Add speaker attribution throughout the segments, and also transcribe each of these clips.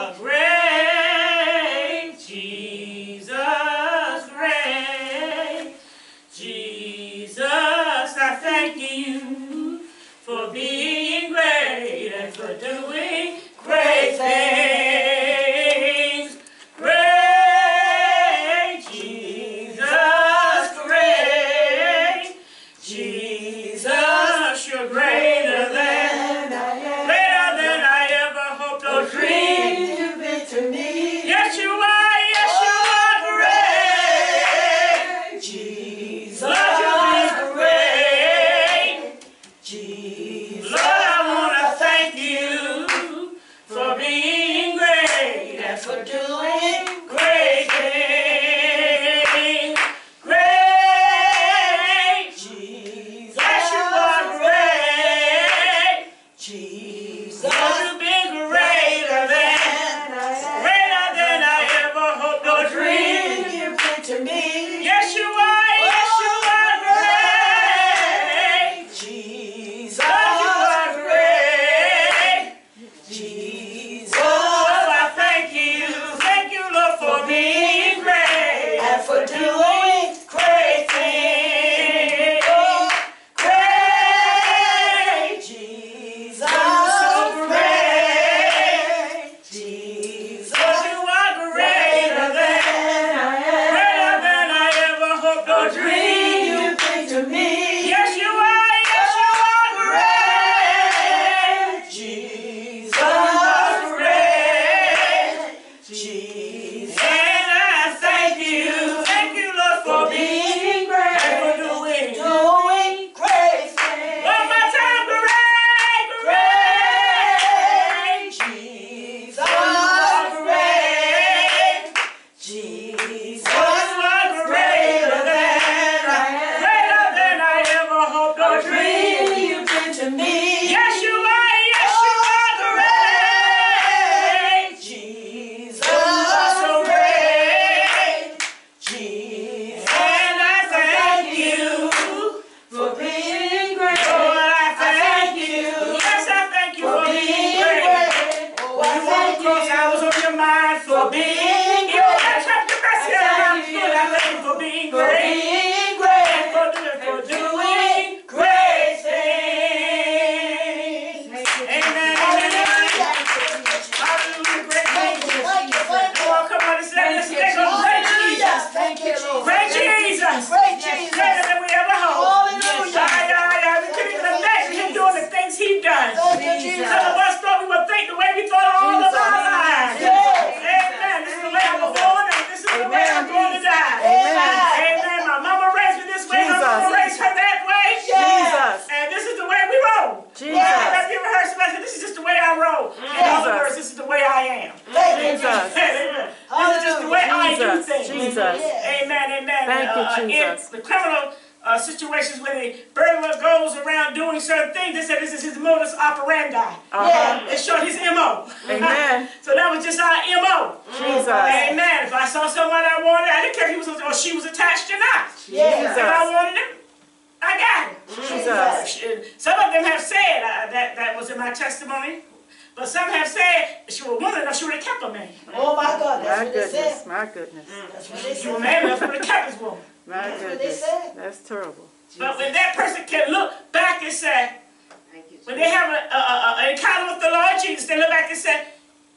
Speaker 1: Great situations where the burglar goes around doing certain things, they said this is his modus operandi.
Speaker 2: Uh-huh.
Speaker 1: It showed his MO.
Speaker 2: Amen.
Speaker 1: so that was just our MO.
Speaker 2: Jesus.
Speaker 1: Amen. If I saw someone I wanted, I didn't care if he was or she was attached or not. If I wanted him, I got him.
Speaker 2: Jesus.
Speaker 1: Some of them have said uh, that that was in my testimony, but some have said if she was a woman enough, she would have kept a man.
Speaker 3: Oh my God, that's
Speaker 2: My
Speaker 3: what they
Speaker 2: goodness.
Speaker 3: said.
Speaker 2: My goodness.
Speaker 3: That's what they
Speaker 1: If she was a man enough, she would have kept his woman.
Speaker 2: My
Speaker 3: That's what they
Speaker 2: goodness.
Speaker 3: said.
Speaker 2: That's terrible.
Speaker 1: But when that person can look back and say, when they have a, a, a, an encounter with the Lord Jesus, they look back and say,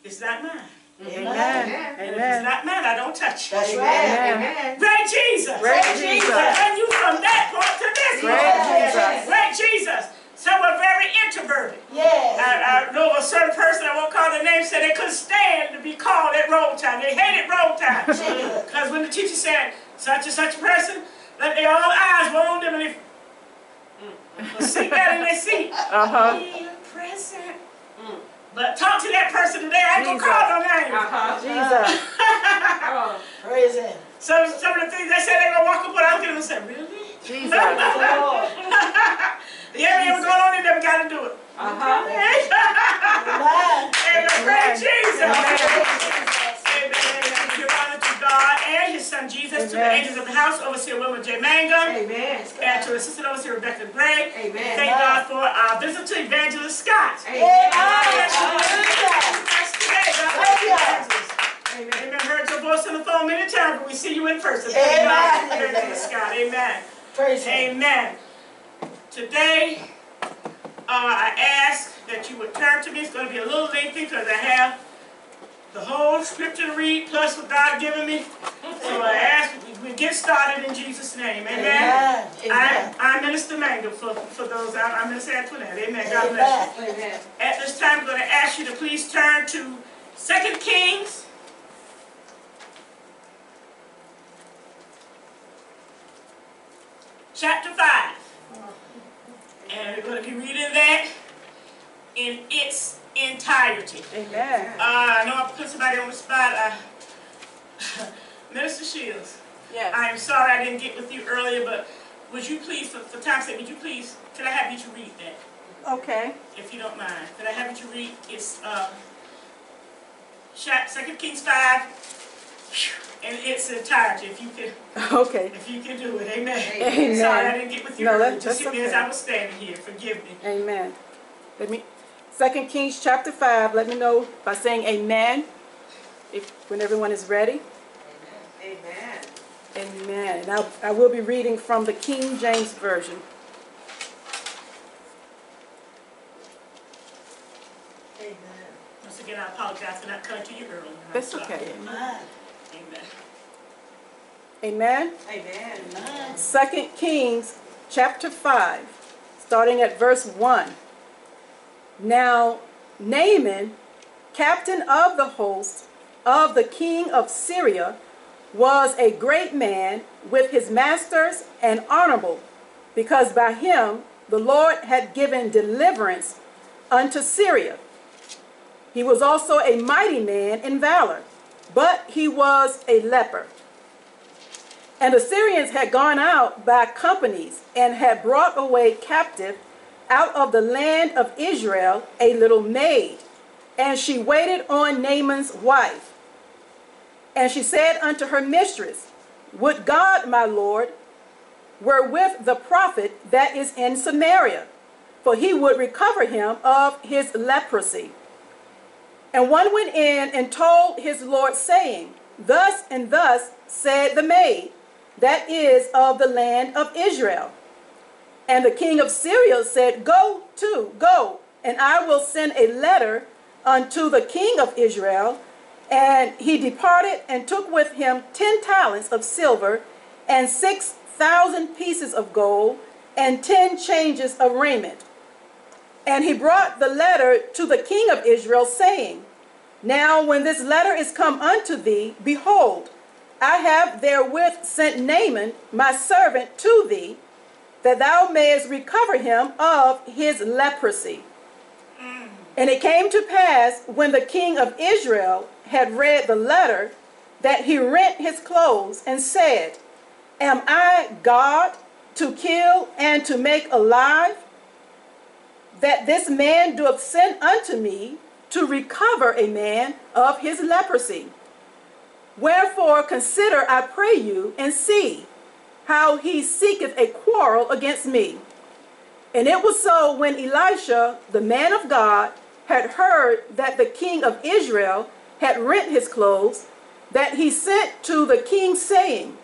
Speaker 1: it's not mine.
Speaker 2: Amen.
Speaker 1: And if it's not mine, I don't touch it.
Speaker 3: That's right.
Speaker 2: Amen.
Speaker 1: Great Jesus.
Speaker 2: Great Jesus.
Speaker 1: And you from that point to this
Speaker 2: Great
Speaker 1: point.
Speaker 2: Jesus.
Speaker 1: Great Jesus. Some were very introverted.
Speaker 3: Yes.
Speaker 1: I, I know of a certain person, I won't call their name, said they couldn't stand to be called at roll time. They hated roll time. Because when the teacher said, such and such a person, let their all eyes were on them and they would sit down in their seat.
Speaker 2: Uh-huh.
Speaker 1: Be present. But talk to that person today. I ain't gonna call no names.
Speaker 2: Jesus.
Speaker 3: Praise Him.
Speaker 1: Some, Rebecca Gray.
Speaker 4: Amen.
Speaker 1: Thank God for our visit to evangelist Scott.
Speaker 3: Amen.
Speaker 4: Amen.
Speaker 3: Amen.
Speaker 1: Heard your voice
Speaker 3: on the
Speaker 1: phone many times, but we see you in person.
Speaker 3: Thank
Speaker 1: Amen. God. Amen.
Speaker 3: Scott. Amen.
Speaker 1: Praise Amen. Him. Today, uh, I ask that you would turn to me. It's going to be a little lengthy because I have the whole scripture to read plus what God given me. So I ask we we get started in Jesus' name. Amen.
Speaker 3: Amen.
Speaker 1: I,
Speaker 3: Amen.
Speaker 1: I'm Minister Mangum for, for those out. I'm Minister Antoinette. Amen. God bless you.
Speaker 3: Amen.
Speaker 2: Amen.
Speaker 1: At this time, I'm going to ask you to please turn to 2 Kings. Chapter 5. And we're going to be reading that in its entirety.
Speaker 2: Amen.
Speaker 1: Uh, I know I put somebody on the spot. Uh, Minister Shields,
Speaker 2: Yes.
Speaker 1: I am sorry I didn't get with you earlier, but would you please, for, for time's sake, would you please, could I have you to read that?
Speaker 2: Okay.
Speaker 1: if you don't mind. Could I have you to read, it's, uh, Second Kings five, in its entirety, if you can,
Speaker 2: Okay.
Speaker 1: if you can do it, amen.
Speaker 2: Amen.
Speaker 1: Sorry, I didn't get with you
Speaker 2: No,
Speaker 1: earlier, just
Speaker 2: that's
Speaker 1: me as. I was standing here, forgive me.
Speaker 2: Amen. Let me, Second Kings chapter five, let me know by saying amen, if, when everyone is ready.
Speaker 3: Amen.
Speaker 2: Amen. And I, I will be reading from the King James Version.
Speaker 3: Amen.
Speaker 1: Once again, I apologize for not coming to you earlier. I'm
Speaker 2: That's
Speaker 1: sorry.
Speaker 2: okay.
Speaker 3: Amen.
Speaker 1: Amen.
Speaker 2: Amen.
Speaker 3: Amen. Amen.
Speaker 2: Second Kings chapter 5, starting at verse 1. Now Naaman, captain of the host of the king of Syria, was a great man with his masters and honorable, because by him the Lord had given deliverance unto Syria. He was also a mighty man in valor, but he was a leper. And the Syrians had gone out by companies and had brought away captive out of the land of Israel a little maid, and she waited on Naaman's wife. And she said unto her mistress, Would God, my Lord, were with the prophet that is in Samaria, for he would recover him of his leprosy. And one went in and told his Lord, saying, Thus and thus said the maid, that is of the land of Israel. And the king of Syria said, Go to, go, and I will send a letter unto the king of Israel. And he departed and took with him ten talents of silver and six thousand pieces of gold and ten changes of raiment. And he brought the letter to the king of Israel, saying, Now when this letter is come unto thee, behold, I have therewith sent Naaman, my servant, to thee, that thou mayest recover him of his leprosy. Mm. And it came to pass, when the king of Israel had read the letter, that he rent his clothes and said, Am I God to kill and to make alive? That this man doth send unto me to recover a man of his leprosy. Wherefore consider, I pray you, and see how he seeketh a quarrel against me. And it was so when Elisha, the man of God, had heard that the king of Israel had rent his clothes, that he sent to the king, saying,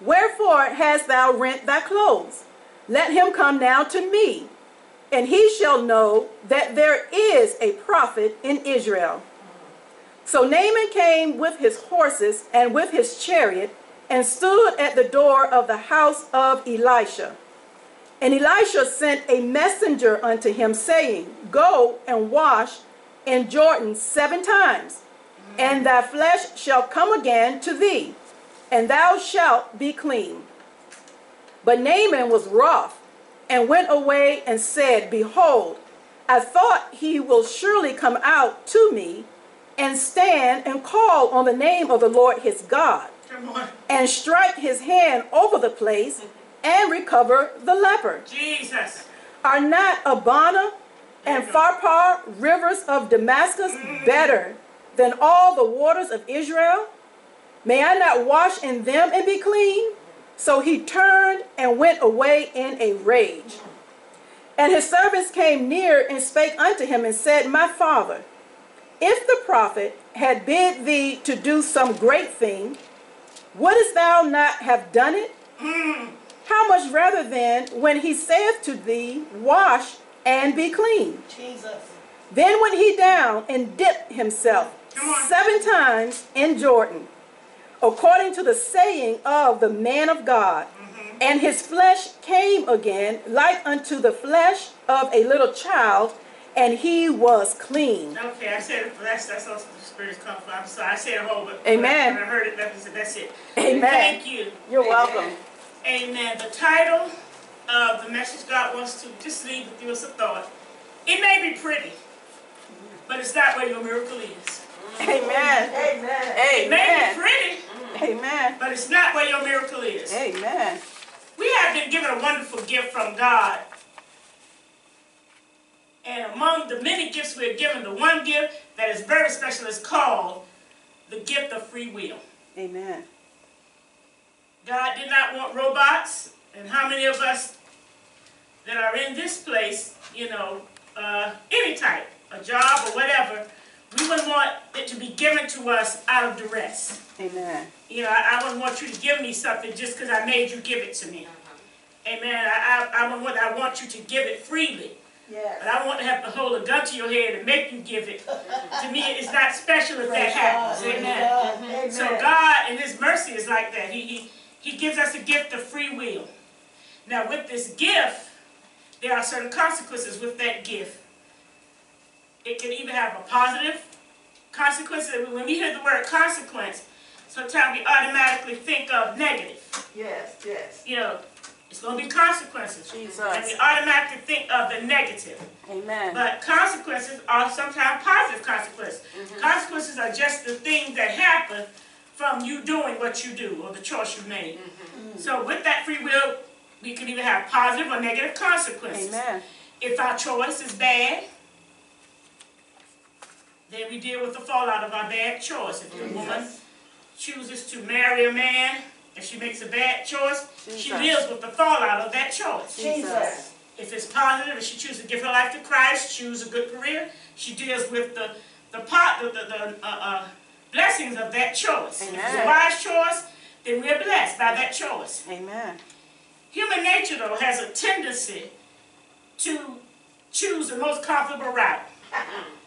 Speaker 2: Wherefore hast thou rent thy clothes? Let him come now to me, and he shall know that there is a prophet in Israel. So Naaman came with his horses and with his chariot and stood at the door of the house of Elisha. And Elisha sent a messenger unto him, saying, Go and wash in Jordan seven times, and thy flesh shall come again to thee, and thou shalt be clean. But Naaman was wroth, and went away and said, Behold, I thought he will surely come out to me, and stand and call on the name of the Lord his God. And strike his hand over the place and recover the leper.
Speaker 1: Jesus.
Speaker 2: Are not Abana and Pharpar rivers of Damascus better than all the waters of Israel? May I not wash in them and be clean? So he turned and went away in a rage. And his servants came near and spake unto him and said, My father, if the prophet had bid thee to do some great thing, Wouldst thou not have done it?
Speaker 1: Mm.
Speaker 2: How much rather then, when he saith to thee, Wash and be clean?
Speaker 3: Jesus.
Speaker 2: Then went he down and dipped himself seven times in Jordan, according to the saying of the man of God.
Speaker 1: Mm-hmm.
Speaker 2: And his flesh came again like unto the flesh of a little child, and he was clean.
Speaker 1: Okay, I said that's, that's also the spirits come from. I'm sorry, I said it whole, but
Speaker 2: Amen.
Speaker 1: when I heard it, that's it. That's it.
Speaker 2: Amen.
Speaker 1: Thank you.
Speaker 2: You're
Speaker 3: Amen.
Speaker 2: welcome.
Speaker 1: Amen. The title of the message God wants to just leave with you as a thought. It may be pretty, but it's not where your miracle is.
Speaker 2: Amen.
Speaker 3: Amen. Amen.
Speaker 1: It may be pretty,
Speaker 2: Amen.
Speaker 1: but it's not where your miracle is.
Speaker 2: Amen.
Speaker 1: We have been given a wonderful gift from God. And among the many gifts we're given, the one gift that is very special is called the gift of free will.
Speaker 2: Amen.
Speaker 1: God did not want robots, and how many of us that are in this place, you know, uh, any type, a job or whatever, we wouldn't want it to be given to us out of duress.
Speaker 2: Amen.
Speaker 1: You know, I, I wouldn't want you to give me something just because I made you give it to me. Amen. I, I, I, want, I want you to give it freely.
Speaker 3: Yes.
Speaker 1: But I want to have to hold a gun to your head and make you give it. to me, it's not special if that happens. Amen. Mm-hmm.
Speaker 3: Amen.
Speaker 1: So God, in His mercy, is like that. He, he, he gives us a gift of free will. Now, with this gift, there are certain consequences with that gift. It can even have a positive consequence. When we hear the word consequence, sometimes we automatically think of negative.
Speaker 3: Yes, yes.
Speaker 1: You know, it's going to be consequences. And we automatically think of the negative.
Speaker 2: Amen.
Speaker 1: But consequences are sometimes positive consequences.
Speaker 2: Mm-hmm.
Speaker 1: Consequences are just the things that happen from you doing what you do or the choice you made.
Speaker 2: Mm-hmm.
Speaker 1: So with that free will, we can either have positive or negative consequences.
Speaker 2: Amen.
Speaker 1: If our choice is bad, then we deal with the fallout of our bad choice. If the woman chooses to marry a man, if she makes a bad choice, she
Speaker 2: Jesus.
Speaker 1: deals with the fallout of that choice.
Speaker 3: Jesus.
Speaker 1: If it's positive, if she chooses to give her life to Christ, choose a good career, she deals with the the pot, the, the, the uh, uh, blessings of that choice. Amen. If it's a wise choice, then we're blessed by that choice.
Speaker 2: Amen.
Speaker 1: Human nature, though, has a tendency to choose the most comfortable route.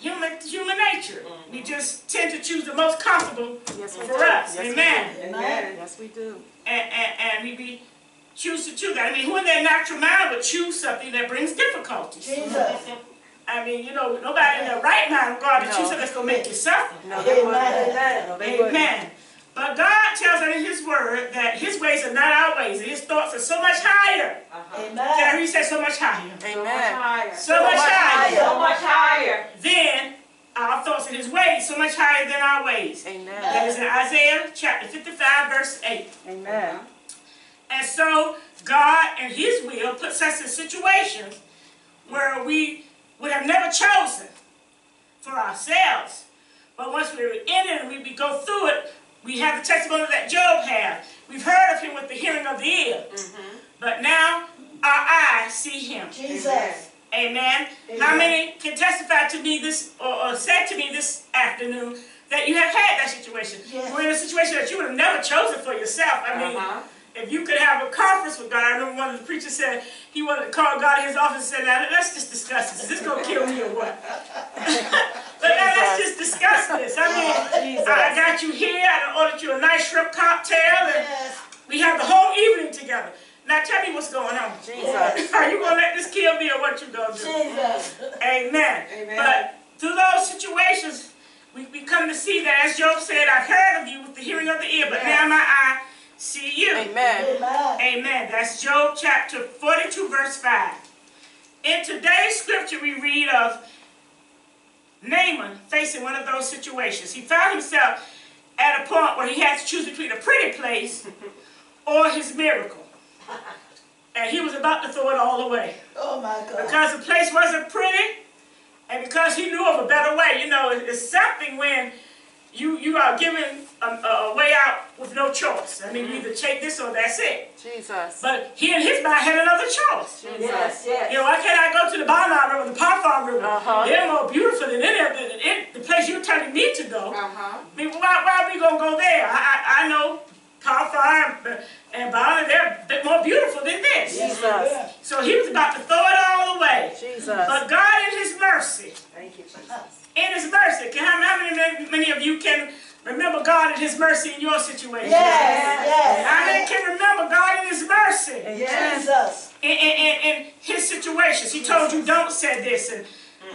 Speaker 1: Human, human nature. Mm-hmm. We just tend to choose the most comfortable
Speaker 2: Yes,
Speaker 1: for
Speaker 2: do.
Speaker 1: us.
Speaker 2: Yes, we
Speaker 1: Amen.
Speaker 3: Amen.
Speaker 2: Yes, we do.
Speaker 1: And, and, and we, we choose to choose that. I mean, who in their natural mind would choose something that brings difficulties?
Speaker 3: Jesus.
Speaker 1: I mean, you know, nobody in their right mind would go out and choose something that's going to make you suffer.
Speaker 2: No, they wouldn't.
Speaker 3: Amen.
Speaker 2: No, they wouldn't.
Speaker 1: Amen. But God tells us in His Word that His ways are not our ways, and His thoughts are so much higher. Uh-huh. Can I
Speaker 3: Amen.
Speaker 1: He said so much higher?
Speaker 2: Amen.
Speaker 1: So much higher
Speaker 3: So much higher.
Speaker 1: than our thoughts and His ways, so much higher than our ways. That
Speaker 2: Amen.
Speaker 1: is in Isaiah chapter 55, verse 8.
Speaker 2: Amen. Uh-huh.
Speaker 1: And so God and His will puts us in situations where we would have never chosen for ourselves. But once we're in it and we, we go through it, we have the testimony that Job had. We've heard of him with the hearing of the ear. Mm-hmm. But now our eyes see him.
Speaker 3: Jesus.
Speaker 1: Amen.
Speaker 3: Amen.
Speaker 1: How many can testify to me this or, or said to me this afternoon that you have had that situation?
Speaker 3: Yes.
Speaker 1: You're in a situation that you would have never chosen for yourself. I mean, uh-huh. if you could have a conference with God, I remember one of the preachers said he wanted to call God in his office and said, now let's just discuss this. Is this going to kill me or what? let's just discuss this. I mean,
Speaker 2: Jesus.
Speaker 1: I got you here, I ordered you a nice shrimp cocktail, and
Speaker 3: Yes.
Speaker 1: we have the whole evening together. Now tell me what's going on.
Speaker 2: Jesus.
Speaker 1: Are you going to let this kill me or what you going to do?
Speaker 3: Jesus.
Speaker 1: Amen.
Speaker 3: Amen.
Speaker 1: But through those situations, we, we come to see that, as Job said, I've heard of you with the hearing of the ear, but now my eye see you.
Speaker 2: Amen.
Speaker 3: Amen.
Speaker 1: Amen. That's Job chapter 42, verse 5. In today's scripture, we read of Naaman facing one of those situations. He found himself at a point where he had to choose between a pretty place or his miracle. And he was about to throw it all away.
Speaker 3: Oh my God.
Speaker 1: Because the place wasn't pretty, and because he knew of a better way. You know, it's something when you you are given a, a way out with no choice. I mean, you either take this or that's it.
Speaker 2: Jesus.
Speaker 1: But he and his mind had another choice.
Speaker 3: Jesus, Yes, yes.
Speaker 1: You know, why can't I go to the Abana River, the Pharpar River?
Speaker 2: Uh-huh.
Speaker 1: They're more beautiful than any of the, the, the place you're telling me to go.
Speaker 3: Uh-huh.
Speaker 1: I mean, why, why are we we gonna go there? I, I, I know Potiphar and, and Bala, they're a bit more beautiful than this.
Speaker 2: Jesus.
Speaker 1: So he was about to throw it all away.
Speaker 2: Jesus.
Speaker 1: But God in his mercy,
Speaker 3: Thank you, Jesus.
Speaker 1: in his mercy, can how, how many, many of you can remember God in his mercy in your situation?
Speaker 3: Yes,
Speaker 1: How many
Speaker 3: yes.
Speaker 1: can remember God in his mercy
Speaker 2: Amen.
Speaker 3: Jesus.
Speaker 1: in, in, in, in his situations? He told you don't say this and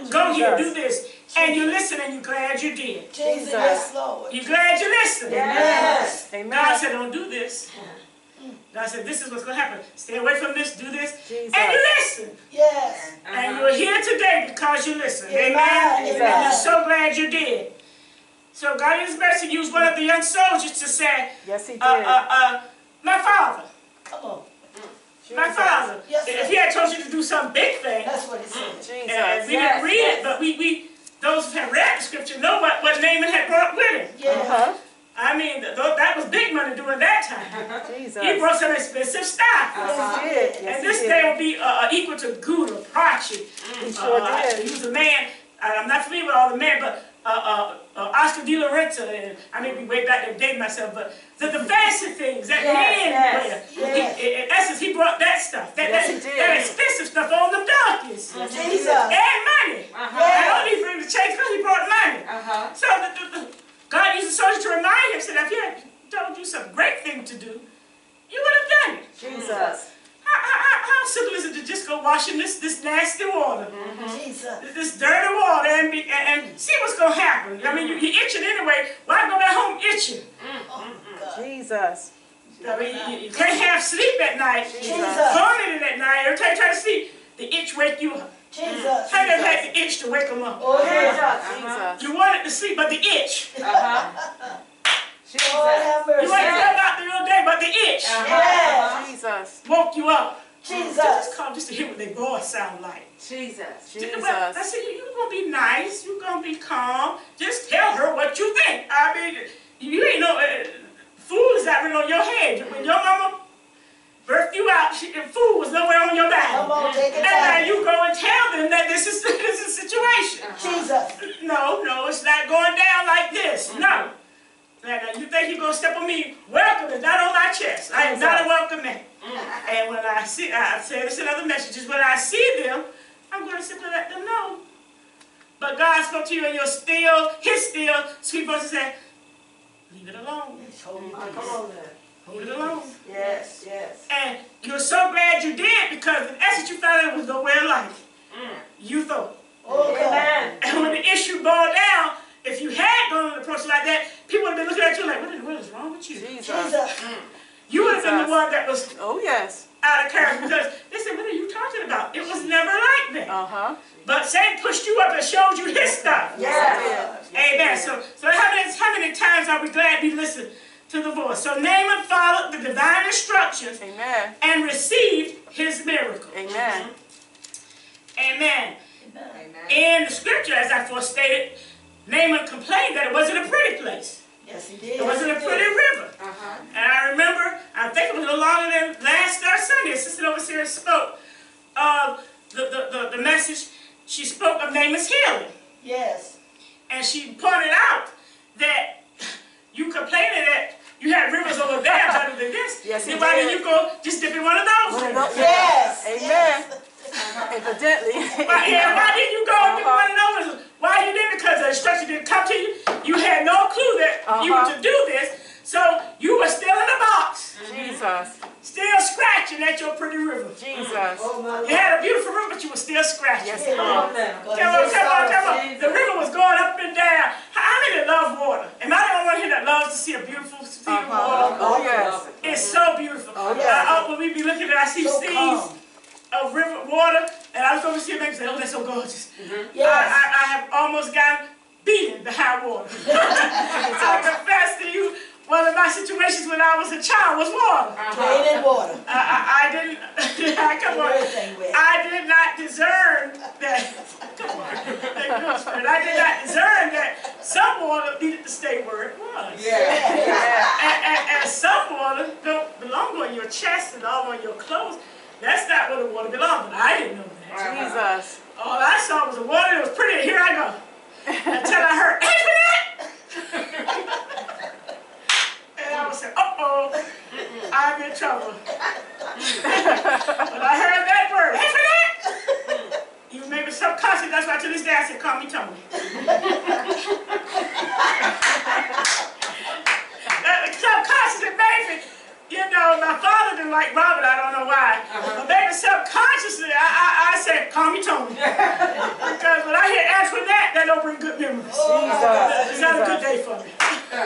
Speaker 1: go here, do this. And you listen and you're glad you did.
Speaker 3: Jesus, yes, Lord.
Speaker 1: You're glad you listened.
Speaker 3: Yes.
Speaker 1: God
Speaker 2: Amen.
Speaker 1: said, don't do this. God said, this is what's going to happen. Stay away from this, do this.
Speaker 2: Jesus.
Speaker 1: And you listen.
Speaker 3: Yes.
Speaker 1: And you're here today because you listened.
Speaker 3: Amen.
Speaker 1: Amen. And
Speaker 3: Amen.
Speaker 1: you're so glad you did. So God in his mercy used one of the young soldiers to say,
Speaker 2: Yes, he did.
Speaker 1: uh, uh, uh, my father,
Speaker 3: Come on.
Speaker 1: my father.
Speaker 3: Yes,
Speaker 1: if he had told you to do some big thing,
Speaker 3: That's what he said.
Speaker 1: and
Speaker 2: Jesus.
Speaker 1: we
Speaker 3: Yes,
Speaker 1: didn't read
Speaker 3: yes.
Speaker 1: it, but we, we those who have read the scripture know what, what Naaman had brought with him.
Speaker 3: Yeah.
Speaker 2: Uh-huh.
Speaker 1: I mean, th- th- that was big money during that time.
Speaker 2: Jesus.
Speaker 1: He brought some expensive stuff.
Speaker 2: Yes, he did. Yes,
Speaker 1: And
Speaker 2: he
Speaker 1: this
Speaker 2: did.
Speaker 1: thing will be uh, equal to Gouda, Prachi.
Speaker 2: He sure
Speaker 1: uh,
Speaker 2: did.
Speaker 1: He was a man, I- I'm not familiar with all the men, but uh, uh, uh, Oscar de la Renta, and I may be way back there dating myself, but the, the fancy things that
Speaker 3: Yes,
Speaker 1: men
Speaker 3: yes, yes.
Speaker 1: He, in essence, he brought that stuff, that,
Speaker 2: Yes,
Speaker 1: that, that expensive stuff on the donkeys.
Speaker 3: Jesus.
Speaker 1: And money. I
Speaker 3: Yes.
Speaker 1: don't need for him to change because he brought money.
Speaker 3: Uh-huh.
Speaker 1: So the, the, the, God used the soldier to remind him, said, if he had told you some great thing to do, you would have done it.
Speaker 2: Jesus.
Speaker 1: How, simple is it to just go wash in this, this nasty water, mm-hmm.
Speaker 3: Jesus.
Speaker 1: this dirty water, and, be, and, and see what's going to happen? I mean, you, you're itching anyway. Why go back home itching? Mm-hmm.
Speaker 3: Oh, God.
Speaker 2: Jesus.
Speaker 1: I mean, you, you can't have sleep at night.
Speaker 3: Jesus.
Speaker 1: Tormented at night. Every time you try to sleep, the itch wake you up.
Speaker 3: Jesus.
Speaker 1: How never had the itch to wake them up?
Speaker 3: Oh, yeah. Uh-huh.
Speaker 2: Jesus.
Speaker 1: You wanted to sleep, but the itch. Uh-huh.
Speaker 3: Lord have
Speaker 1: You
Speaker 3: mercy.
Speaker 1: wanted to come out the real day, but the itch
Speaker 3: Yes.
Speaker 2: Jesus.
Speaker 1: woke you up.
Speaker 3: Jesus.
Speaker 1: Just call just to hear what their voice sound like.
Speaker 3: Jesus.
Speaker 2: Jesus.
Speaker 1: Well, I said, you, you're going to be nice. You're going to be calm. Just tell her what you think. I mean, you ain't no uh, fool is not really on your head. When your mama birthed you out, she, the fool was nowhere on your back.
Speaker 3: Come on, take it
Speaker 1: And now
Speaker 3: down.
Speaker 1: you go and tell them that this is this is a situation.
Speaker 3: Jesus.
Speaker 1: No, no, it's not going down like this. No. Now, now, you think you're going to step on me? Welcome is not on my chest. I am not a welcome man. Mm. And when I see, I said this in other messages, when I see them, I'm going to simply let them know. But God spoke to you and you're still, his still, sweet voice and said, leave it alone.
Speaker 3: Come on now.
Speaker 1: Leave it alone.
Speaker 3: Yes, yes.
Speaker 1: And you're so glad you did because in essence you found out it was no way of life. Mm. You thought.
Speaker 3: Oh, God.
Speaker 1: And when the issue boiled down, if you had gone and approached it like that, people would have been looking at you like, what in the world is wrong with you?
Speaker 2: Jesus.
Speaker 3: Jesus.
Speaker 1: You would have been the
Speaker 2: Jesus.
Speaker 1: one that was
Speaker 2: Oh, yes.
Speaker 1: out of character because they said, what are you talking about? It was never like that.
Speaker 2: Uh-huh.
Speaker 1: But Satan pushed you up and showed you his stuff.
Speaker 3: Yes.
Speaker 1: Amen. So, so how many, how many times are we glad we listened to the voice? So Naaman followed the divine instructions
Speaker 2: Amen.
Speaker 1: and received his miracle.
Speaker 2: Amen.
Speaker 1: Amen.
Speaker 3: Amen.
Speaker 1: In the scripture, as I forestated, Naaman complained that it wasn't a pretty place.
Speaker 3: Yes, he did.
Speaker 1: It wasn't a pretty river.
Speaker 3: Uh-huh.
Speaker 1: And I remember, I think it was a little longer than last uh, Sunday, Sister Overseer spoke of the, the, the, the message. She spoke of Naaman's healing.
Speaker 3: Yes.
Speaker 1: And she pointed out that you complaining that you had rivers over there better than this.
Speaker 2: Yes,
Speaker 1: then why
Speaker 2: did.
Speaker 1: didn't you go just dip in one of those?
Speaker 2: One of
Speaker 1: rivers?
Speaker 2: those-
Speaker 3: Yes.
Speaker 2: Amen.
Speaker 3: Yes.
Speaker 2: Evidently.
Speaker 1: Why, yeah, why didn't you go and dip in one of those? Rivers? Why you didn't? Because the instruction didn't come to you. You had no clue that you were
Speaker 2: Uh-huh.
Speaker 1: to do this. So you were still in the box,
Speaker 2: Jesus.
Speaker 1: still scratching at your pretty river.
Speaker 2: Jesus.
Speaker 3: Oh, my
Speaker 1: You had a beautiful river, but you were still scratching.
Speaker 2: Yes,
Speaker 3: Come on.
Speaker 1: Come on, come on, come on. The river was going up and down. How how many love water? Am I the only one here that loves to see a beautiful sea of
Speaker 2: Uh-huh.
Speaker 1: water?
Speaker 2: Oh, yes.
Speaker 1: It's so beautiful.
Speaker 2: Oh,
Speaker 3: yes.
Speaker 1: I, I, when we be looking at, I see
Speaker 3: So
Speaker 1: scenes
Speaker 3: calm.
Speaker 1: of river water, and I was over to see a man and say, "Oh, that's so gorgeous." Mm-hmm. I,
Speaker 3: Yes.
Speaker 1: I, I have almost gotten beaten the high water. I confess to you, one of my situations when I was a child was water. Uh-huh.
Speaker 3: Rain and water.
Speaker 1: I, I, I didn't. come on. I did not discern that. Come on. Thank you, Spirit. I did not discern that some water needed to stay where it was.
Speaker 3: Yes.
Speaker 1: And, and, and some water don't belong on your chest and all on your clothes. That's not where the water belongs. But I didn't know that.
Speaker 2: Jesus.
Speaker 1: All I saw was the water. It was pretty. Here I go. Until I heard, Antoinette, and I was saying, uh-oh, I'm in trouble. When I heard that word, Antoinette, You made me subconscious. That's why to this day I said, call me Tony. because when I hear Antoinette, that that don't bring good memories.
Speaker 2: Oh, Jesus.
Speaker 1: It's not a good day for me.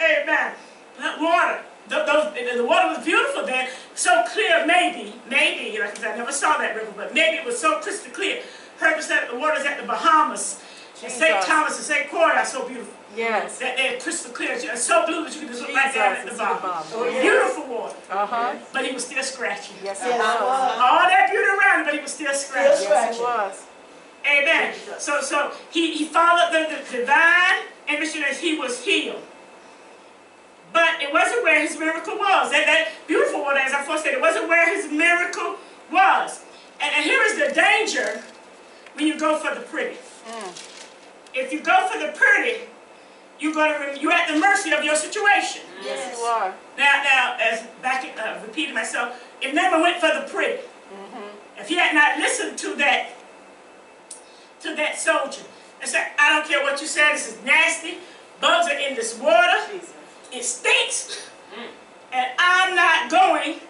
Speaker 1: Amen. That water. The, those, the water was beautiful then, so clear maybe, maybe, like I said, I never saw that river, but maybe it was so crystal clear. Heard that the waters at the Bahamas, and St. Thomas and St. Croix are so beautiful.
Speaker 2: Yes.
Speaker 1: That they're crystal clear, it's so blue that you can just look right down at the
Speaker 2: Jesus, it's the
Speaker 1: bottom.
Speaker 2: bottom.
Speaker 3: yes.
Speaker 1: Beautiful water,
Speaker 2: Uh-huh.
Speaker 1: but he was still scratching.
Speaker 2: Yes,
Speaker 3: Yes,
Speaker 2: it was.
Speaker 3: was.
Speaker 1: All that beauty around him, but he was still scratching.
Speaker 3: Still
Speaker 2: Yes, it was.
Speaker 1: Amen. So, so he, he followed the, the divine and missionaries. He was healed. But it wasn't where his miracle was. That, that beautiful one, as I first said, it wasn't where his miracle was. And, and here is the danger when you go for the pretty. If you go for the pretty, you're gonna you're at the mercy of your situation.
Speaker 2: Yes, you are.
Speaker 1: Now, now, as back uh, repeating myself, if never went for the pretty, if he had not listened to that, to that soldier, and said, "I don't care what you say. This is nasty. Bugs are in this water.
Speaker 2: Jesus.
Speaker 1: It stinks, and I'm not going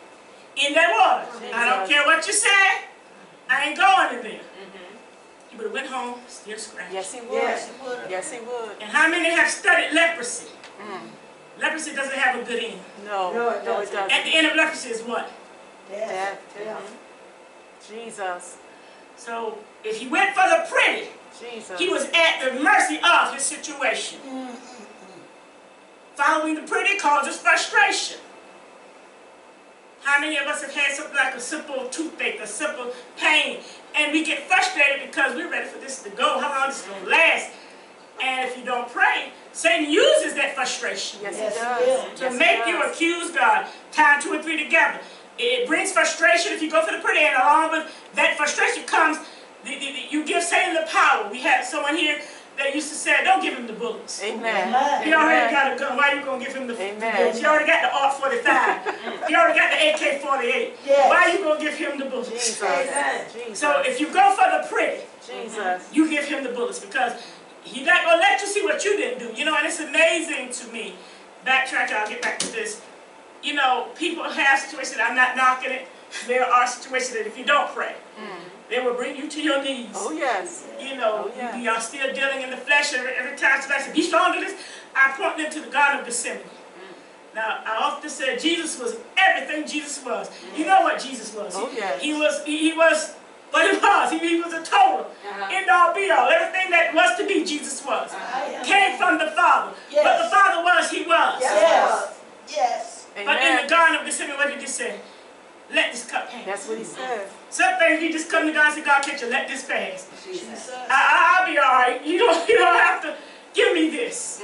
Speaker 1: in that water. I don't care what you say. I ain't going in there." He would have went home still scratching.
Speaker 2: Yes, he would.
Speaker 3: Yes, it would.
Speaker 2: Yes, he would.
Speaker 1: And how many have studied leprosy? Mm. Leprosy doesn't have a good end.
Speaker 2: No,
Speaker 3: No, it
Speaker 2: no, it
Speaker 3: doesn't.
Speaker 1: At the end of leprosy is what?
Speaker 3: Yes.
Speaker 2: Death.
Speaker 3: Yeah.
Speaker 2: Jesus.
Speaker 1: So if he went for the pretty,
Speaker 2: Jesus.
Speaker 1: he was at the mercy of his situation. Mm, mm, Following the pretty causes frustration. How many of us have had something like a simple toothache, a simple pain, and we get frustrated because we're ready for this to go? How long is this going to last? And if you don't pray, Satan uses that frustration
Speaker 2: Yes,
Speaker 3: Yes,
Speaker 2: he
Speaker 3: he
Speaker 2: does.
Speaker 1: to
Speaker 2: Yes, he
Speaker 1: make you accuse God. Tie two and three together. It brings frustration if you go for the pretty, and along with that frustration comes, the, the, the- you give Satan the power. We had someone here that used to say, don't give him the bullets.
Speaker 2: Amen.
Speaker 3: Amen.
Speaker 1: He already
Speaker 2: Amen.
Speaker 1: got a gun. Why are you going to give him the, the
Speaker 2: Amen.
Speaker 1: bullets? He already got the ARC-45. he already got the AK-48.
Speaker 3: Yes.
Speaker 1: Why you going to give him the bullets?
Speaker 2: Jesus.
Speaker 3: Amen.
Speaker 2: Jesus.
Speaker 1: So if you go for the pretty,
Speaker 2: Jesus.
Speaker 1: you give him the bullets because he's not going to let you see what you didn't do. You know, and it's amazing to me. Backtrack, I'll get back to this. You know, people have situations, I'm not knocking it. There are situations that if you don't pray, mm. They will bring you to your knees.
Speaker 2: Oh, yes.
Speaker 1: You know,
Speaker 2: Oh, yeah.
Speaker 1: you are still dealing in the flesh every, every time somebody says, be strong in this. I point them to the God of Gethsemane. Mm. Now, I often said Jesus was everything Jesus was. You know what Jesus was.
Speaker 2: Oh,
Speaker 1: He-
Speaker 2: yes.
Speaker 1: He was, he, he was what he was. He, he was a total, uh-huh. end all be all. Everything that was to be, Jesus was.
Speaker 3: I am.
Speaker 1: Came from the Father.
Speaker 3: Yes.
Speaker 1: But the Father was, he was.
Speaker 3: Yes. Yes.
Speaker 1: But in the
Speaker 2: Amen.
Speaker 1: Garden of Gethsemane, what did he say? Let this cup pass.
Speaker 2: That's what he said.
Speaker 1: Some things you just come to God and say, God, can't you let this pass?
Speaker 3: Jesus.
Speaker 1: I, I, I'll be all right. You don't, you don't have to give me this.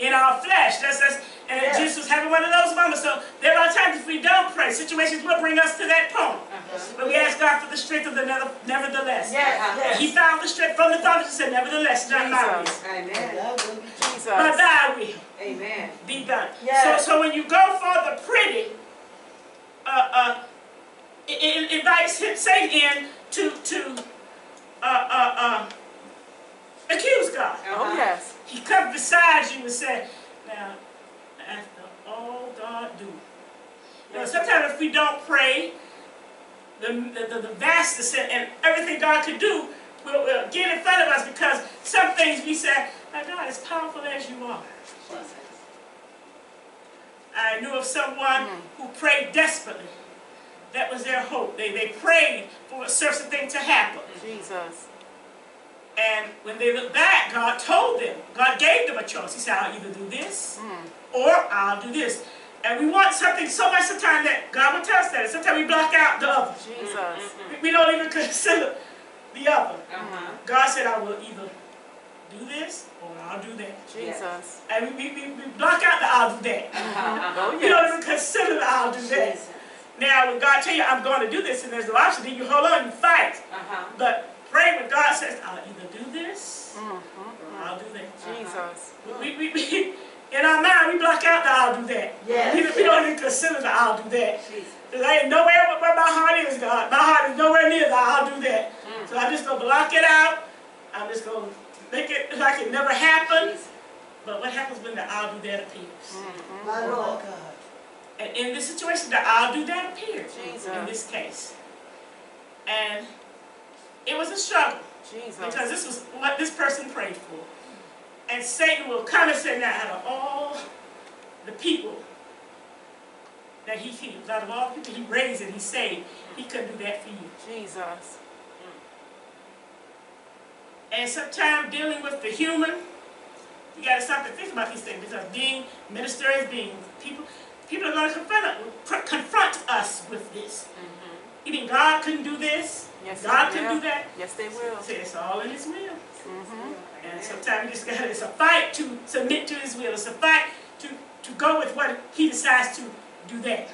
Speaker 1: In our flesh. That's, that's, and
Speaker 3: Yes.
Speaker 1: Jesus was having one of those moments. So there are times if we don't pray, situations will bring us to that point. But we ask God for the strength of the never- nevertheless.
Speaker 3: Yes.
Speaker 1: He found the strength from the Father to said, nevertheless, not my will,
Speaker 4: Amen.
Speaker 3: That will be true.
Speaker 2: Jesus.
Speaker 1: but thy will
Speaker 4: Amen.
Speaker 1: be done.
Speaker 3: Yes.
Speaker 1: So, so when you go for the pretty, uh, uh, it, it invites him, Satan in to, to uh, uh, uh, accuse God.
Speaker 2: Oh, yes.
Speaker 1: He comes beside you and said, now, after all God do. You know, sometimes if we don't pray, the, the, the, vastness and, everything God could do will, will get in front of us because some things we say, my God, as powerful as you are. I knew of someone who prayed desperately. That was their hope. They, they prayed for a certain thing to happen.
Speaker 2: Jesus.
Speaker 1: And when they looked back, God told them, God gave them a choice. He said, I'll either do this hmm. or I'll do this. And we want something so much sometimes that God will tell us that. And sometimes we block out the other.
Speaker 2: Jesus. Mm-hmm.
Speaker 1: We- We don't even consider the other.
Speaker 4: Uh-huh.
Speaker 1: God said, I will either do this or I'll do that.
Speaker 2: Jesus.
Speaker 1: And we, we, we block out the I'll do that. Uh-huh, uh-huh.
Speaker 2: Oh,
Speaker 1: We don't even consider the I'll do that. Now, when God tell you, I'm going to do this, and there's no option, then you hold on, you fight.
Speaker 4: Uh-huh.
Speaker 1: But pray when God says, I'll either do this or
Speaker 2: Mhm.
Speaker 1: I'll do that.
Speaker 2: Jesus.
Speaker 1: We, we, we, in our mind, we block out the I'll do that.
Speaker 3: Yes.
Speaker 1: We, we don't even consider the I'll do that.
Speaker 4: Jesus.
Speaker 1: Because I ain't nowhere where my heart is, God. My heart is nowhere near the I'll do that. So I'm just going to block it out. I'm just going to make it like it never happened. But what happens when the I'll do that appears?
Speaker 3: My Lord God.
Speaker 1: And in this situation, the I'll do that appears.
Speaker 2: Jesus.
Speaker 1: In this case. And it was a struggle
Speaker 2: Jesus.
Speaker 1: because this was what this person prayed for. And Satan will come and say, now, out of all the people that he heals, out of all the people he raised and he saved, he couldn't do that for you.
Speaker 2: Jesus. Mm.
Speaker 1: And sometimes dealing with the human, you got to stop and think about these things because being ministers, being people, people are going to confront, confront us with this. You mean God couldn't do this?
Speaker 2: Yes,
Speaker 1: God couldn't
Speaker 2: will.
Speaker 1: do that?
Speaker 2: Yes, they will.
Speaker 1: Say it's all in His will.
Speaker 2: Mm-hmm.
Speaker 1: And sometimes you just got it's a fight to submit to His will. It's a fight to, to go with what He decides to do that.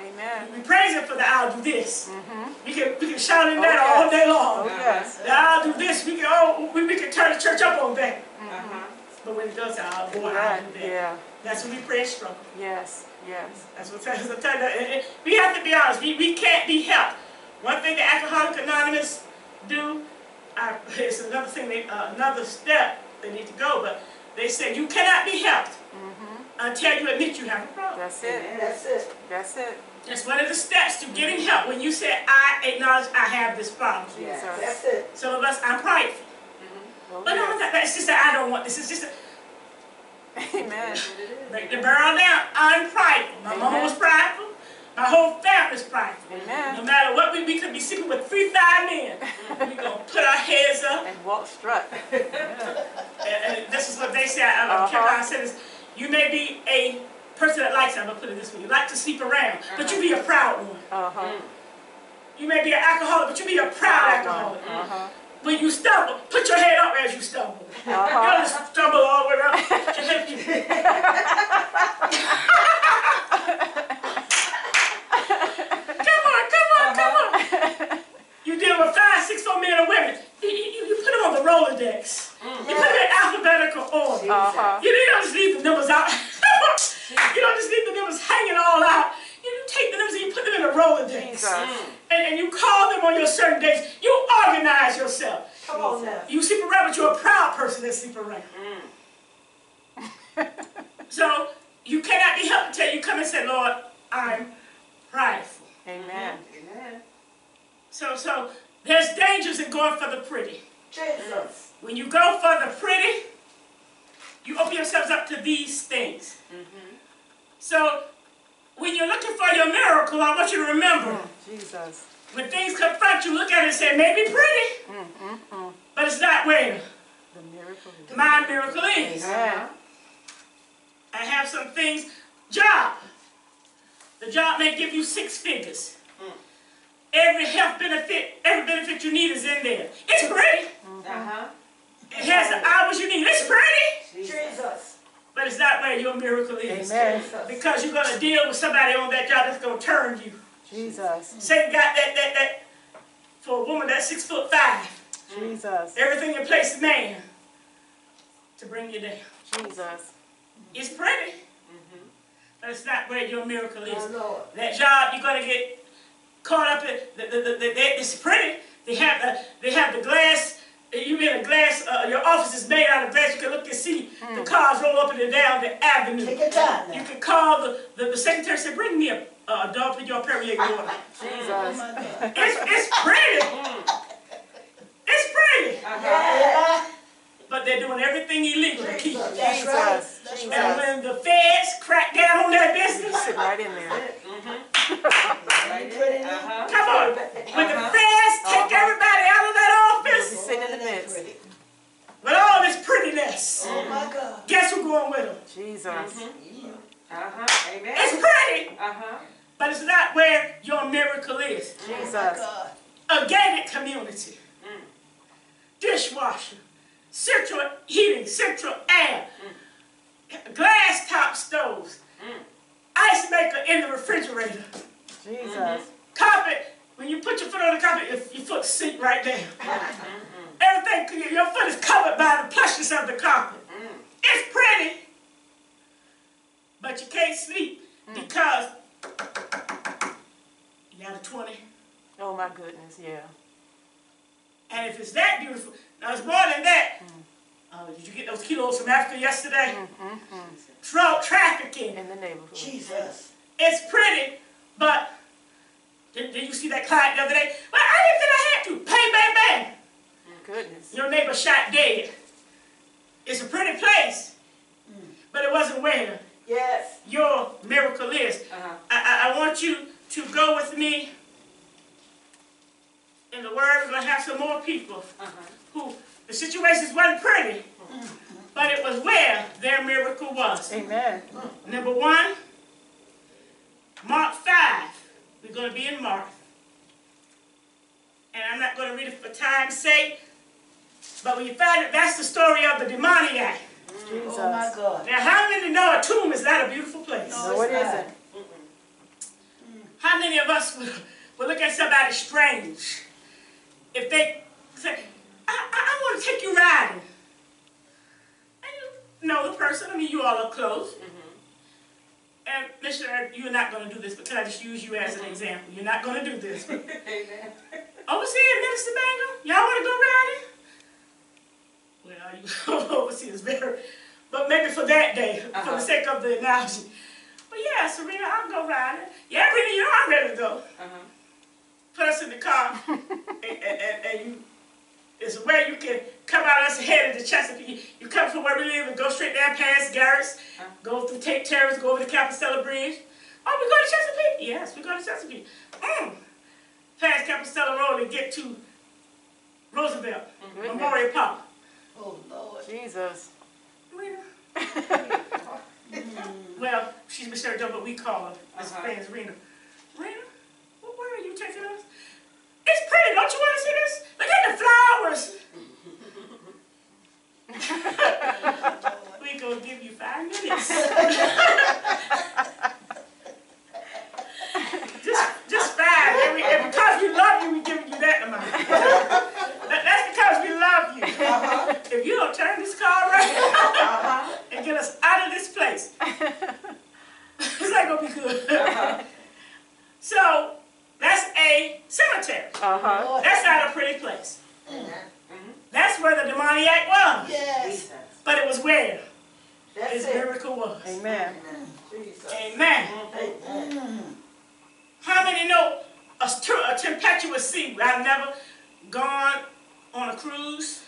Speaker 2: Amen.
Speaker 1: We praise Him for the I'll do this.
Speaker 2: Mm-hmm.
Speaker 1: We can we can shout in
Speaker 2: Oh,
Speaker 1: that all
Speaker 2: yes.
Speaker 1: day
Speaker 2: Oh,
Speaker 1: long.
Speaker 2: yes.
Speaker 1: The I'll do this. We can oh we, we can turn the church up on that.
Speaker 3: Uh-huh.
Speaker 1: But when it does, I'll I'll do that.
Speaker 2: Yeah.
Speaker 1: That's when we pray and struggle.
Speaker 2: Yes. Yes.
Speaker 1: That's what that's I'm telling you. We have to be honest. We, we can't be helped. One thing the Alcoholic Anonymous do, I, it's another thing, they, uh, another step they need to go, but they say you cannot be helped
Speaker 2: Mm-hmm.
Speaker 1: until you admit you have a problem.
Speaker 2: That's it.
Speaker 3: That's it.
Speaker 2: That's it.
Speaker 1: That's one of the steps to getting help. When you say, I acknowledge I have this problem.
Speaker 2: Jesus.
Speaker 3: That's it.
Speaker 1: Some of us, I'm prideful.
Speaker 2: Oh,
Speaker 1: But no,
Speaker 2: yes.
Speaker 1: that, that's just that I don't want this. It's just a,
Speaker 2: Amen.
Speaker 1: break the barrel down. I'm prideful. My mama was prideful. My whole family's prideful. No matter what, we, we could be sleeping with three, five men. We're gonna put our heads up.
Speaker 2: And walk strut.
Speaker 1: And, and this is what they say. I, I don't care how I say this. You may be a person that likes, I'm gonna put it this way, you like to sleep around, but you be a proud one.
Speaker 2: Uh-huh.
Speaker 1: You may be an alcoholic, but you be a proud alcoholic.
Speaker 2: Uh-huh.
Speaker 1: When you stumble, put your head up as you stumble. You
Speaker 2: Uh-huh.
Speaker 1: don't just stumble all the way around. Put your head- come on, come on, come on. You deal with five, six, four men and women. You, you, you put them on the Rolodex. You put them in alphabetical order.
Speaker 2: Uh-huh.
Speaker 1: You, you don't just leave the numbers out. you don't just leave the numbers hanging all out. You, you take the numbers and you put them in a Rolodex.
Speaker 2: Jesus. Mm.
Speaker 1: And, and you call them on your certain days. You organize yourself.
Speaker 3: Come on now.
Speaker 1: You sleep around, but you're a proud person that sleep around. Mm. so you cannot be helped until you come and say, Lord, I'm prideful.
Speaker 2: Amen.
Speaker 3: Amen.
Speaker 1: So so there's dangers in going for the pretty.
Speaker 3: Jesus. Mm.
Speaker 1: When you go for the pretty, you open yourselves up to these things. Mm-hmm. So when you're looking for your miracle, I want you to remember mm,
Speaker 2: Jesus.
Speaker 1: when things confront you, look at it and say, maybe pretty,
Speaker 2: Mm-mm-mm.
Speaker 1: but it's not where
Speaker 2: The miracle is.
Speaker 1: my miracle is.
Speaker 2: Amen.
Speaker 1: I have some things. Job. The job may give you six figures. Mm. Every health benefit, every benefit you need is in there. It's pretty. Mm-hmm.
Speaker 3: Uh-huh.
Speaker 1: It has the hours you need. It's pretty.
Speaker 3: Jesus.
Speaker 1: But it's not where your miracle is.
Speaker 2: Amen.
Speaker 1: Because you're going to deal with somebody on that job that's going to turn you.
Speaker 2: Jesus.
Speaker 1: Satan got that, that, that, for a woman that's six foot five.
Speaker 2: Jesus.
Speaker 1: Everything in place, man, to bring you down.
Speaker 2: Jesus.
Speaker 1: It's pretty. But it's not where your miracle is.
Speaker 3: Lord.
Speaker 1: That job, you're gonna get caught up in. The, the, the, the, it's pretty. They have the they have the glass. You in a glass. Uh, your office is made out of glass. You can look and see the hmm. cars roll up and down the avenue.
Speaker 3: Take your time
Speaker 1: You can call the, the, the secretary. and Say, bring me a, a dog for your Perrier water.
Speaker 2: Jesus.
Speaker 3: Mm,
Speaker 1: it's it's pretty. Mm. It's pretty. Uh-huh.
Speaker 3: Yeah.
Speaker 1: But they're doing everything illegal to keep. It.
Speaker 3: That's right.
Speaker 2: Jesus.
Speaker 3: That's
Speaker 1: And
Speaker 3: right.
Speaker 1: when the feds crack down on that business,
Speaker 2: Sitting right in there.
Speaker 3: You pretty now?
Speaker 1: come on. When the uh-huh. feds take everybody out of that office.
Speaker 2: He's sitting in the midst.
Speaker 3: Pretty.
Speaker 1: With all this prettiness,
Speaker 3: Oh my God.
Speaker 1: guess who's going with them?
Speaker 2: Jesus.
Speaker 4: Uh-huh. Amen.
Speaker 1: It's pretty,
Speaker 4: Uh-huh.
Speaker 1: but it's not where your miracle is.
Speaker 3: Oh
Speaker 2: Jesus.
Speaker 3: God.
Speaker 1: A gated community, dishwasher, central heating, central air, glass top stoves, ice maker in the refrigerator,
Speaker 2: Jesus.
Speaker 1: carpet. When you put your foot on the carpet, your, your foot sink right down. Everything, your foot is covered by the plushness of the carpet. Mm. It's pretty, but you can't sleep mm. because you got a 20.
Speaker 2: Oh my goodness, yeah.
Speaker 1: And if it's that beautiful, now it's more than that. Uh, did you get those kilos from Africa yesterday? Drug trafficking.
Speaker 2: In the neighborhood.
Speaker 3: Jesus.
Speaker 1: It's pretty, but did, did you see that client the other day? Well, I didn't think I had you. Bang, bang, bang.
Speaker 2: Goodness.
Speaker 1: Your neighbor shot dead. It's a pretty place, but it wasn't where
Speaker 3: Yes.
Speaker 1: your miracle is.
Speaker 4: Uh-huh.
Speaker 1: I, I, I want you to go with me in the Word. We're going to have some more people
Speaker 4: Uh-huh.
Speaker 1: who the situations wasn't pretty, but it was where their miracle was.
Speaker 2: Amen.
Speaker 1: Number one, Mark 5. We're going to be in Mark. And I'm not going to read it for time's sake, but when you find it, that's the story of the demoniac.
Speaker 2: Jesus.
Speaker 3: Oh my God.
Speaker 1: Now, how many know a tomb is not a beautiful place?
Speaker 2: No, it isn't.
Speaker 1: How many of us would, would look at somebody strange if they say, I, I, I want to take you riding? And you know the person, I mean, you all are close. Mm-hmm. And Mr. You're not going to do this, but can I just use you as an mm-hmm. example? You're not going to do this.
Speaker 4: Amen.
Speaker 1: Overseer, Minister Bangle, y'all want to go riding? Well, you overseers very, but maybe for that day, for
Speaker 4: Uh-huh.
Speaker 1: the sake of the analogy. But yeah, Serena, I'll go riding. Yeah, Rena, you know I'm ready to go.
Speaker 4: Uh-huh.
Speaker 1: Put us in the car, and, and, and, and you, it's a way you can come out of us headed to Chesapeake. You, come from where we live and go straight down past Garrett's,
Speaker 4: Uh-huh.
Speaker 1: go through Tate Terrace, go over to Campostella Bridge. Oh, we go to Chesapeake? Yes, we go to Chesapeake. Mm. Past Campostella Road and get to Roosevelt,
Speaker 2: Goodness.
Speaker 1: Memorial Park.
Speaker 3: Oh Lord.
Speaker 2: Jesus.
Speaker 1: Rena? well, she's Miss Sarah Joe, but we call her Miss
Speaker 4: Uh-huh.
Speaker 1: Fans Rena. Rena, wh- where are you taking us? It's pretty, don't you want to see this? Look at the flowers. we gonna give you five minutes. just, just five. And, we, and because we love you, we giving you that amount. That- that's because we love you.
Speaker 3: Uh-huh.
Speaker 1: If you don't turn this car around
Speaker 3: Uh-huh.
Speaker 1: and get us out of this place, it's not gonna be good.
Speaker 4: Uh-huh.
Speaker 1: So that's a cemetery.
Speaker 2: Uh-huh.
Speaker 1: That's not a pretty place.
Speaker 4: Mhm.
Speaker 1: That's where the demoniac was.
Speaker 3: Yes.
Speaker 4: Jesus.
Speaker 1: But it was where
Speaker 3: That's
Speaker 1: his
Speaker 3: it.
Speaker 1: miracle was.
Speaker 2: Amen.
Speaker 3: Jesus.
Speaker 1: Amen.
Speaker 3: Amen.
Speaker 1: How many know a, st- a tempestuous sea? I've never gone on a cruise.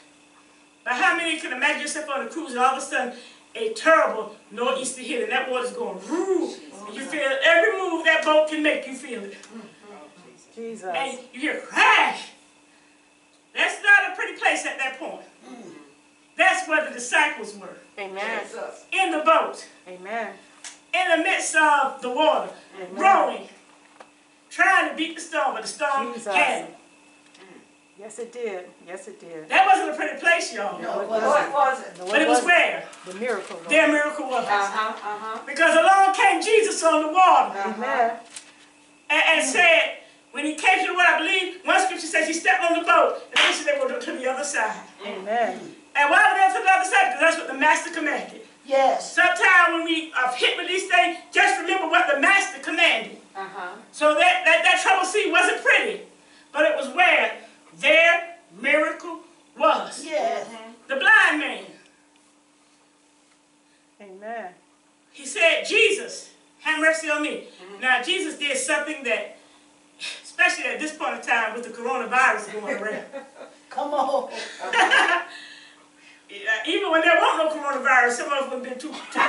Speaker 1: But how many can imagine yourself on a cruise and all of a sudden a terrible nor'easter hit and that water's going whoo, and you feel every move that boat can make you feel it. Mm-hmm.
Speaker 2: Jesus.
Speaker 1: And you hear crash. That's not a pretty place at that point. Mm-hmm. That's where the disciples were.
Speaker 2: Amen.
Speaker 1: In the boat,
Speaker 2: Amen.
Speaker 1: in the midst of the water,
Speaker 2: Amen.
Speaker 1: rowing, trying to beat the storm, but the storm
Speaker 2: Jesus.
Speaker 1: had them.
Speaker 2: Yes, it did. Yes, it did.
Speaker 1: That wasn't a pretty place, y'all.
Speaker 3: No, it wasn't.
Speaker 4: wasn't?
Speaker 2: No,
Speaker 1: But it was
Speaker 2: wasn't.
Speaker 1: where
Speaker 2: The miracle. Lord.
Speaker 1: their miracle was.
Speaker 4: Uh-huh. Uh-huh.
Speaker 1: Because along came Jesus on the water
Speaker 2: Amen.
Speaker 1: and, and said, when he came to the water, I believe one scripture says he stepped on the boat and then said they were to the other side.
Speaker 2: Amen.
Speaker 1: And why were they to the other side? Because that's what the master commanded.
Speaker 3: Yes.
Speaker 1: Sometimes when we are hit with these things, just remember what the master commanded.
Speaker 4: Uh-huh.
Speaker 1: So that, that, that troubled sea wasn't pretty, but it was where their miracle was.
Speaker 3: Yes.
Speaker 1: The blind man,
Speaker 2: Amen.
Speaker 1: he said, Jesus, have mercy on me. Now, Jesus did something that, especially at this point in time with the coronavirus going around,
Speaker 3: Come on.
Speaker 1: Even when there wasn't no coronavirus, some of us would have been too, too, too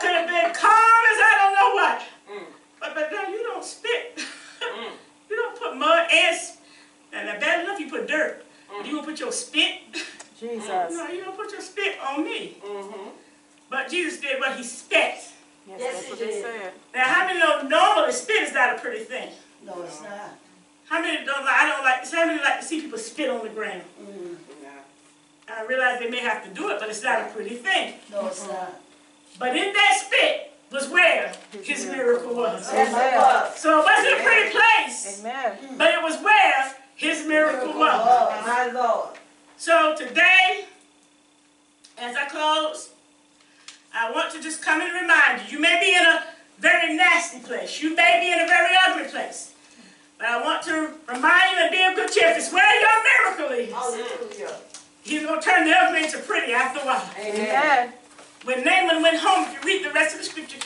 Speaker 1: Could have been calm as I don't know what.
Speaker 4: Mm.
Speaker 1: But, but no, you don't spit.
Speaker 4: Mm.
Speaker 1: you don't put mud and, s- and uh, bad enough you put dirt. You gonna put your spit?
Speaker 2: Jesus.
Speaker 1: No, you don't put your spit on me.
Speaker 4: Mm-hmm.
Speaker 1: But Jesus did what he spit.
Speaker 2: Yes,
Speaker 3: Yes,
Speaker 2: that's
Speaker 3: it
Speaker 2: what
Speaker 3: did.
Speaker 2: said.
Speaker 1: Now, how many of know normally spit is not a pretty thing?
Speaker 3: No, it's not.
Speaker 1: How many don't like, I don't like, how many like to see people spit on the ground?
Speaker 3: Mm.
Speaker 4: Yeah.
Speaker 1: I realize they may have to do it, but it's not a pretty thing.
Speaker 3: No, it's not.
Speaker 1: But in that spit was where his miracle was.
Speaker 3: Yes, it was.
Speaker 1: So it wasn't a pretty place,
Speaker 2: Amen.
Speaker 1: but it was where his miracle
Speaker 3: my Lord.
Speaker 1: So today, as I close, I want to just come and remind you, you may be in a very nasty place. You may be in a very ugly place. But I want to remind you and be of good cheer. It's where your miracle is,
Speaker 3: Hallelujah.
Speaker 1: he's going to turn the ugly into pretty after a while.
Speaker 2: Amen.
Speaker 1: When Naaman went home, if you read the rest of the scripture,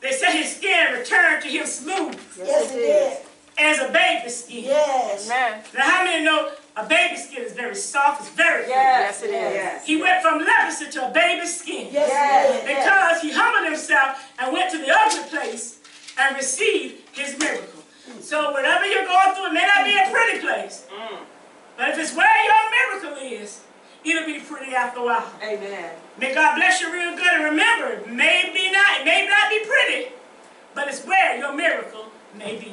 Speaker 1: they said his skin returned to him smooth.
Speaker 3: Yes, it did.
Speaker 1: As a baby skin.
Speaker 3: Yes.
Speaker 4: Amen.
Speaker 1: Now, how many know a baby skin is very soft? It's very
Speaker 3: Yes,
Speaker 4: Yes, it is.
Speaker 3: Yes.
Speaker 1: He went from leprosy to a baby skin.
Speaker 3: Yes. Yes.
Speaker 1: Because he humbled himself and went to the ugly place and received his miracle. So whatever you're going through, it may not be a pretty place. Mm. But if it's where your miracle is, it'll be pretty after a while.
Speaker 3: Amen.
Speaker 1: May God bless you real good. And remember, it may be not, it may not be pretty, but it's where your miracle may be.